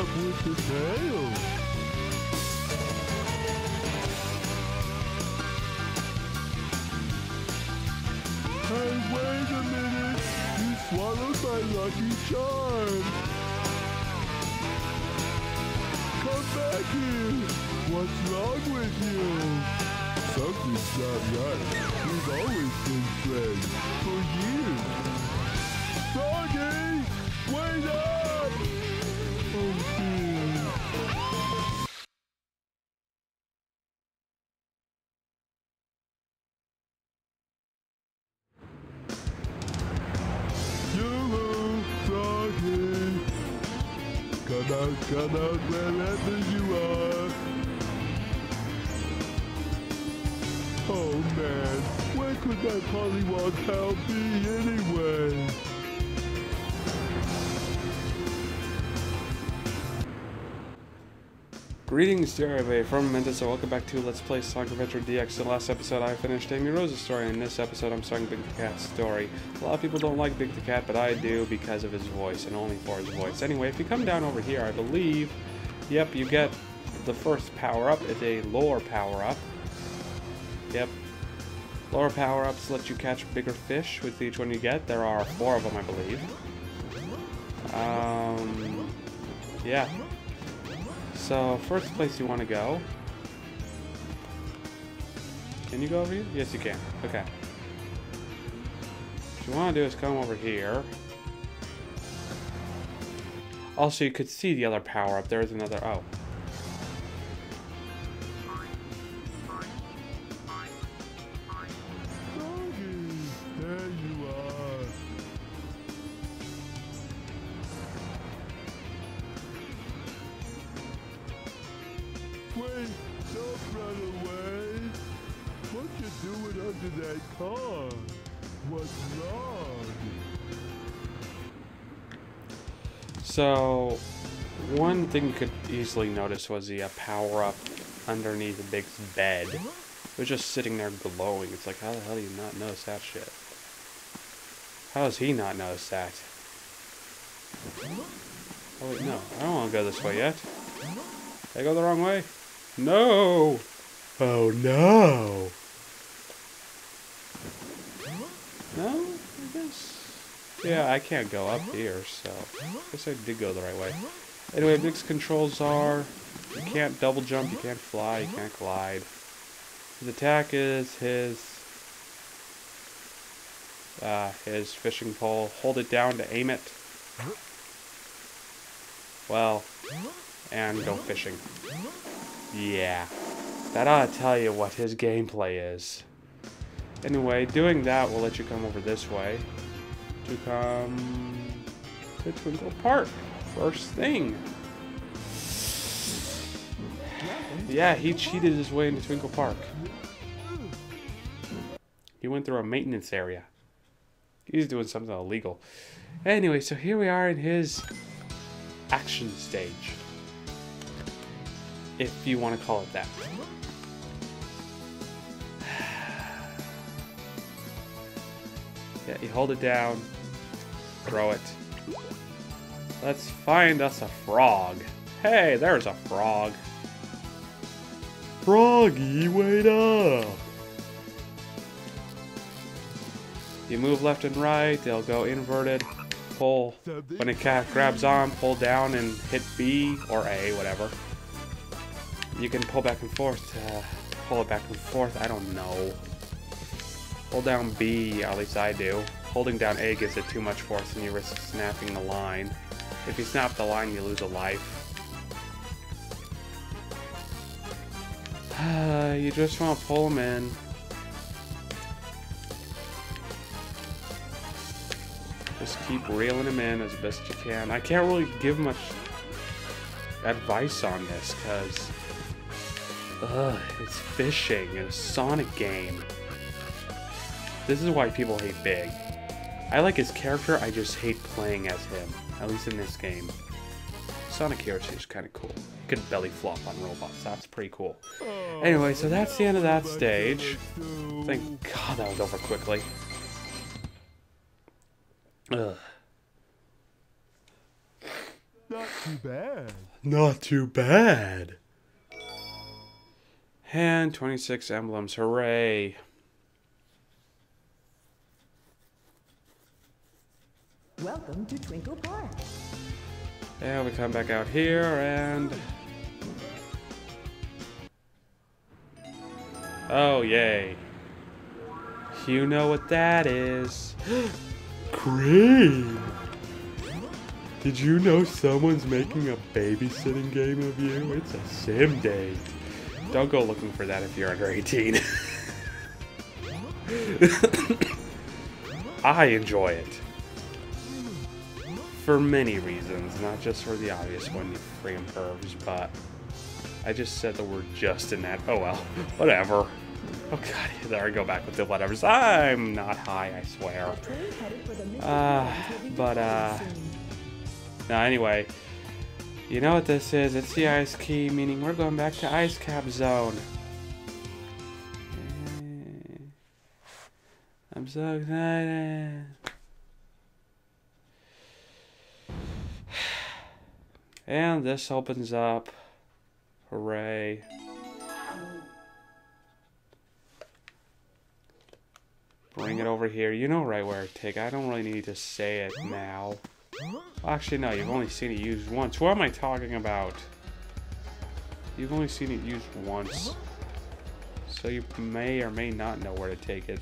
With the tail? Hey, wait a minute! You swallowed my lucky charm! Come back here! What's wrong with you? Something's not right. We've always been friends. For years. Out, Greetings, Jeremy from and welcome back to Let's Play Sonic Adventure DX. The last episode, I finished Amy Rose's story, and in this episode, I'm starting Big the Cat's story. A lot of people don't like Big the Cat, but I do because of his voice, and only for his voice. Anyway, if you come down over here, I believe, yep, you get the first power-up. It's a lure power-up. Yep. Lure power-ups let you catch bigger fish with each one you get. There are four of them, I believe. Um, yeah. So, first place you want to go. Can you go over here? Yes, you can. Okay. What you want to do is come over here. Also, you could see the other power up. There's another. Oh. That car? Wrong? So, one thing you could easily notice was the uh, power up underneath the Big's bed. It was just sitting there glowing. It's like, how the hell do you not notice that shit? How does he not notice that? Oh wait, no. I don't want to go this way yet. Did I go the wrong way? No! Oh no! No? I guess... Yeah, I can't go up here, so... I guess I did go the right way. Anyway, Big's controls are... You can't double jump, you can't fly, you can't glide. His attack is his... Uh, his fishing pole. Hold it down to aim it. Well, and go fishing. Yeah. That ought to tell you what his gameplay is. Anyway, doing that will let you come over this way to come to Twinkle Park. First thing. Yeah, he cheated his way into Twinkle Park. He went through a maintenance area. He's doing something illegal. Anyway, so here we are in his action stage. If you want to call it that. Yeah, you hold it down, throw it. Let's find us a frog. Hey, there's a frog. Froggy, wait up! You move left and right, they'll go inverted. Pull. When a cat grabs on, pull down and hit B or A, whatever. You can pull back and forth to pull it back and forth. I don't know. Hold down B, at least I do. Holding down A gives it too much force and you risk snapping the line. If you snap the line, you lose a life. you just want to pull them in. Just keep reeling them in as best you can. I can't really give much advice on this because Ugh, it's fishing and a Sonic game. This is why people hate Big. I like his character, I just hate playing as him. At least in this game. Sonic Heroes is kind of cool. You can belly flop on robots. That's pretty cool. Anyway, so that's the end of that stage. Thank God that was over quickly. Ugh. Not too bad. Not too bad. And 26 emblems. Hooray. Welcome to Twinkle Park. Yeah, we come back out here and... Oh, yay. You know what that is. Cream! Did you know someone's making a babysitting game of you? It's a sim day. Don't go looking for that if you're under 18. I enjoy it. For many reasons, not just for the obvious one, freaking pervs, but I just said the word just in that. Oh well, whatever. Oh god, there I go back with the whatevers. I'm not high, I swear. Train headed for the Mystery Uh, Islands will be but, uh. Now, anyway, you know what this is? It's the ice key, meaning we're going back to Ice Cap Zone. Eh, I'm so excited. And this opens up. Hooray. Bring it over here. You know right where to take. It. I don't really need to say it now. Actually, no, you've only seen it used once. What am I talking about? You've only seen it used once. So you may or may not know where to take it.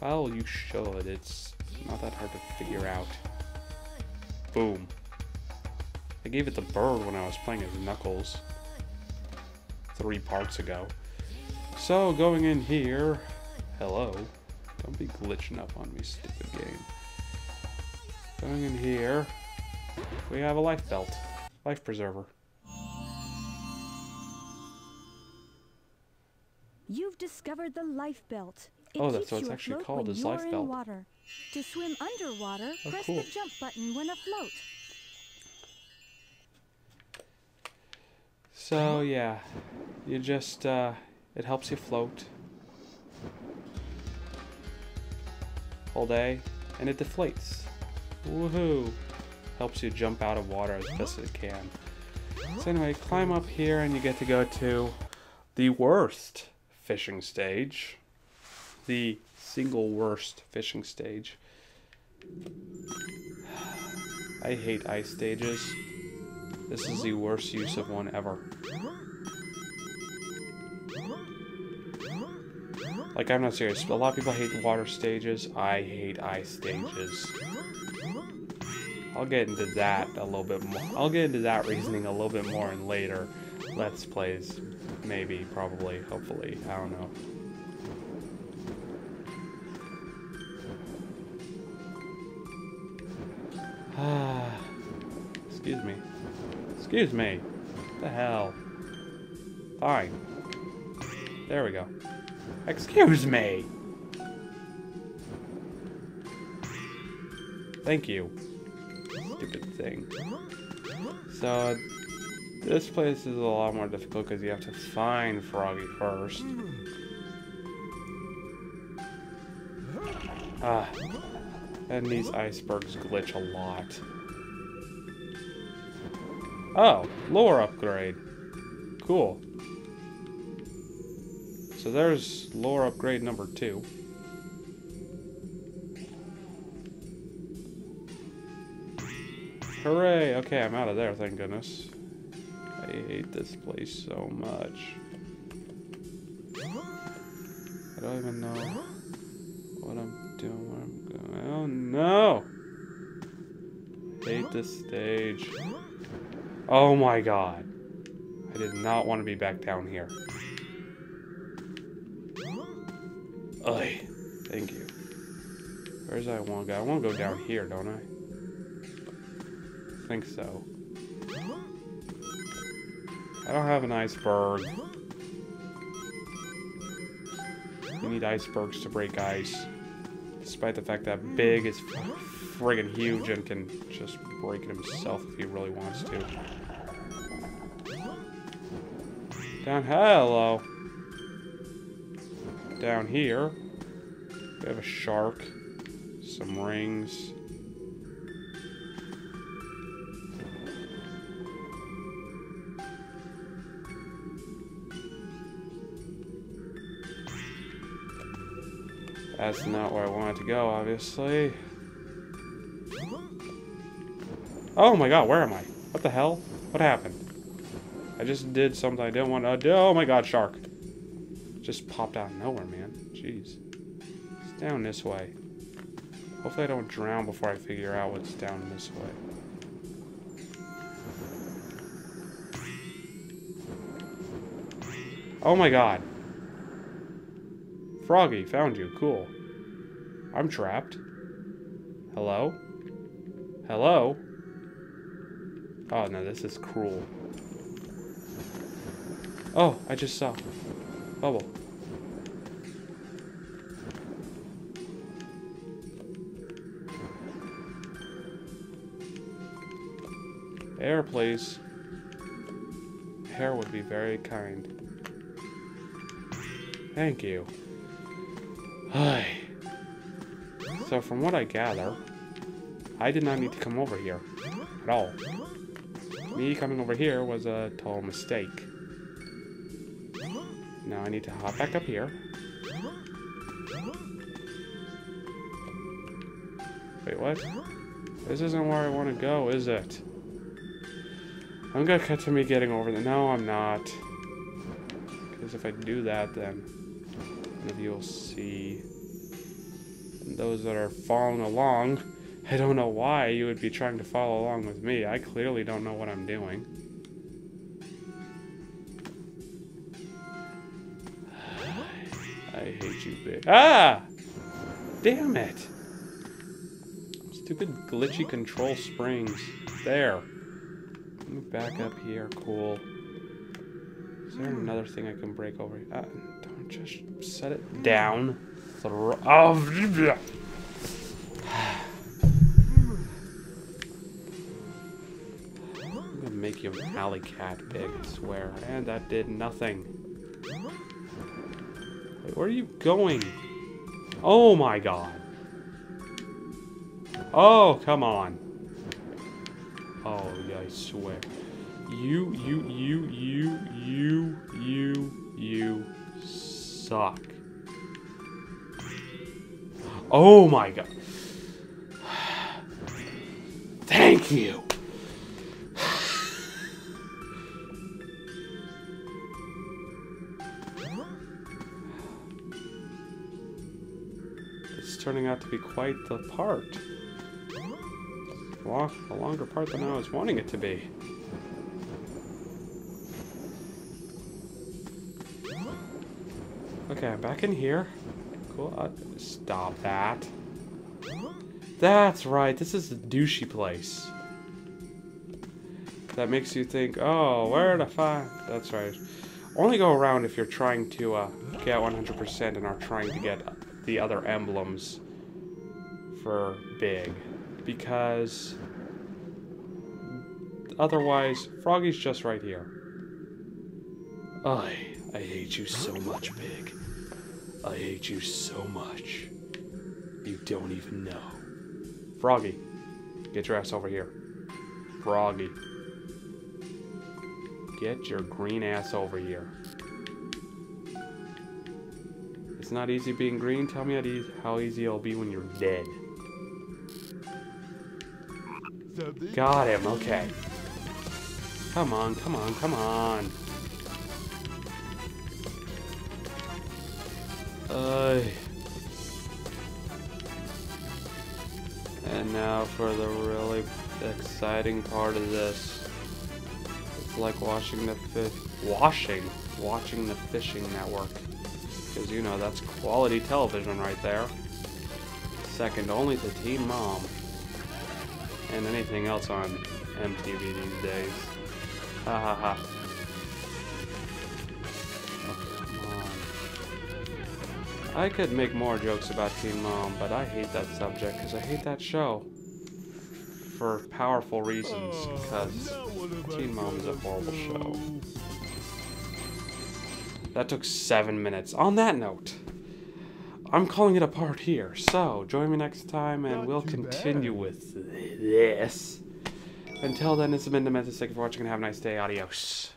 Well, you should. It's not that hard to figure out. Boom. I gave it the bird when I was playing as Knuckles. Three parts ago. So, going in here... Hello. Don't be glitching up on me, stupid game. Going in here, we have a life belt, life preserver. You've discovered the life belt. It Oh, that's what it's actually called, is life belt. water. To swim underwater, Oh, press cool. the jump button when afloat. So yeah, you just uh, it helps you float. Hold A, and it deflates. Woohoo! Helps you jump out of water as best as it can. So anyway, climb up here and you get to go to the worst fishing stage. The single worst fishing stage. I hate ice stages. This is the worst use of one ever. Like, I'm not serious. A lot of people hate water stages. I hate ice stages. I'll get into that a little bit more. I'll get into that reasoning a little bit more in later Let's Plays. Maybe, probably, hopefully. I don't know. excuse me. Excuse me. What the hell? Fine. There we go. Excuse me. Thank you. Stupid thing. So, this place is a lot more difficult because you have to find Froggy first. Ah. And these icebergs glitch a lot. Oh, lure upgrade. Cool. So there's lure upgrade number two. Hooray! Okay, I'm out of there, thank goodness. I hate this place so much. I don't even know what I'm doing. Oh no! hate this stage. Oh my god. I did not want to be back down here. Ugh. Thank you. Where's I want to go? I want to go down here, don't I? I think so. I don't have an iceberg. We need icebergs to break ice. Despite the fact that Big is friggin' huge and can just break it himself if he really wants to. Down, hello. Down here, we have a shark, some rings. That's not where I wanted to go, obviously. Oh my god, where am I? What the hell? What happened? I just did something I didn't want to do. Oh my god, shark. Just popped out of nowhere, man. Jeez. It's down this way. Hopefully I don't drown before I figure out what's down this way. Oh my god. Froggy, found you. Cool. I'm trapped. Hello? Hello? Oh no, this is cruel. Oh, I just saw. Bubble. Air, please. Hair would be very kind. Thank you. Hi. So from what I gather, I did not need to come over here at all. Me coming over here was a total mistake. Now I need to hop back up here. Wait, what? This isn't where I want to go, is it? I'm gonna cut to me getting over there. No, I'm not. Because if I do that, then none of you will see. Those that are following along, I don't know why you would be trying to follow along with me. I clearly don't know what I'm doing. I hate you, big. Ah! Damn it! Stupid glitchy control springs. There. Move back up here. Cool. Is there another thing I can break over? Uh, don't just set it down. Throw. Oh! I'm gonna make you an alley cat, big, I swear. And that did nothing. Wait, where are you going? Oh my god. Oh, come on. Oh, yeah, I swear. You, you, you, you, you, you, you suck. Oh my god. Thank you. It's turning out to be quite the part. Well, a longer part than I was wanting it to be. Okay, I'm back in here. Cool. Uh, Stop that. That's right. This is a douchey place. That makes you think, oh, where to find... That's right. Only go around if you're trying to uh, get 100% and are trying to get the other emblems for big. Because... Otherwise, Froggy's just right here. I, I hate you so much, Big. I hate you so much. You don't even know. Froggy, get your ass over here. Froggy. Get your green ass over here. It's not easy being green. Tell me how, easy, how easy it'll be when you're dead. Got him, okay. Come on, come on, come on. And now for the really exciting part of this. It's like watching the fish. Washing? Watching the fishing network. Because you know, that's quality television right there. Second only to Teen Mom. And anything else on MTV these days. Ha ha ha. I could make more jokes about Teen Mom, but I hate that subject because I hate that show. For powerful reasons, because Teen Mom is a horrible show. That took seven minutes. On that note, I'm calling it a part here. So, join me next time and Not we'll continue bad. with this. Until then, this has been. Thank you for watching and have a nice day. Adios.